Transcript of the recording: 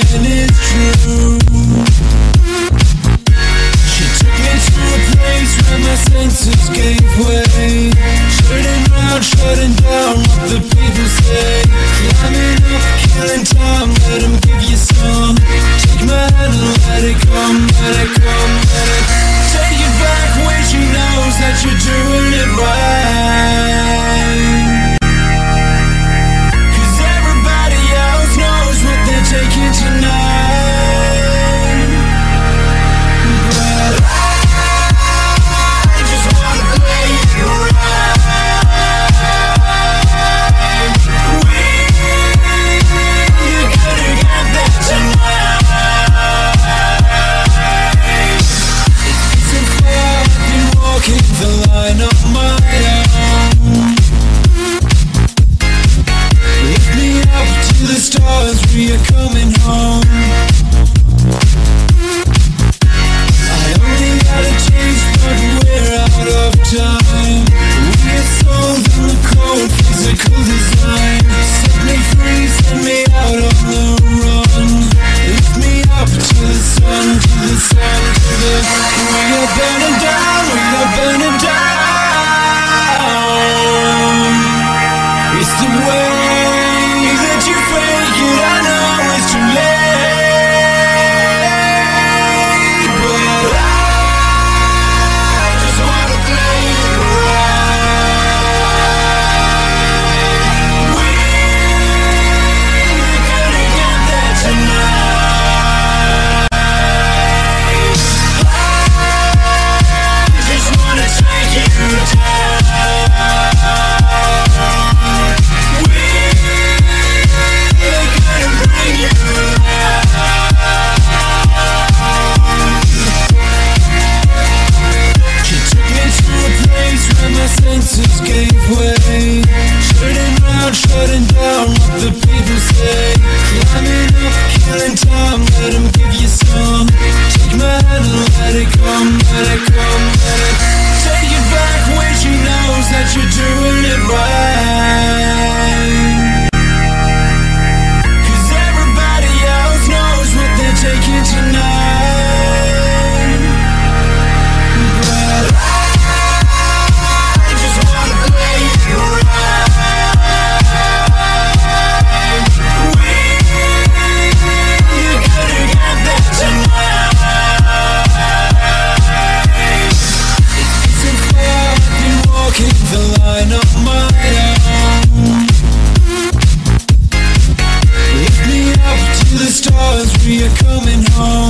nothing is true. Are coming home.